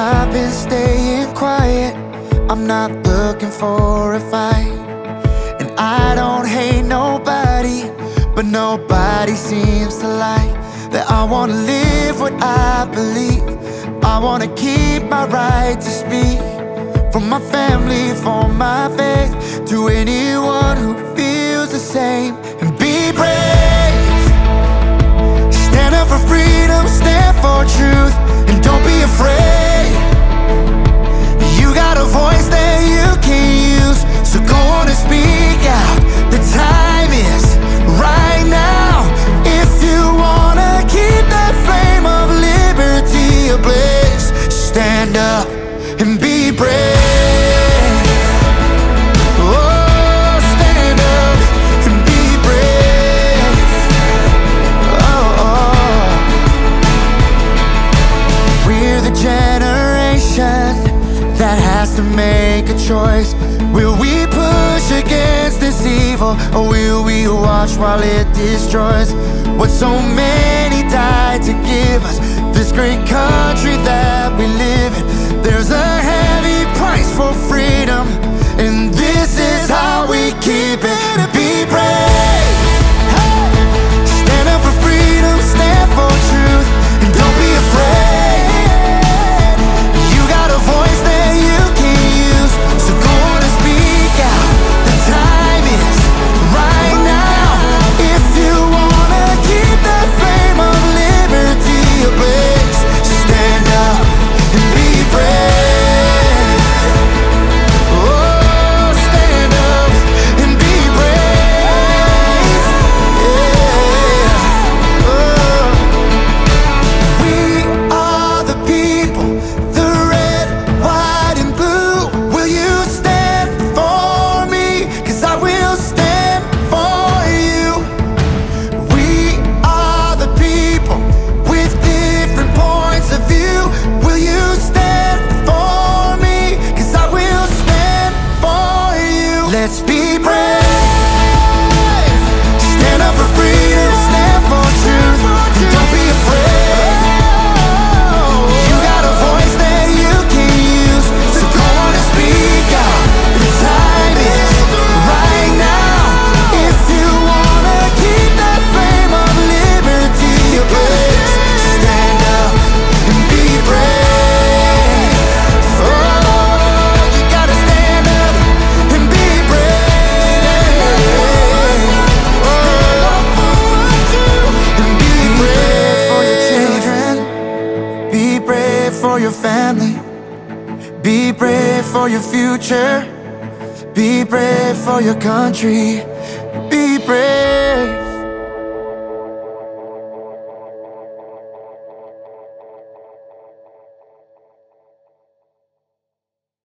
I've been staying quiet. I'm not looking for a fight. And I don't hate nobody But nobody seems to like That I wanna live what I believe. I wanna keep my right to speak From my family, for my faith To anyone who stand up and be brave. That has to make a choice. Will we push against this evil Or will we watch while it destroys? What so many died to give us This great country that be living. There's a Be brave for your family. Be brave for your future. Be brave for your country. Be brave.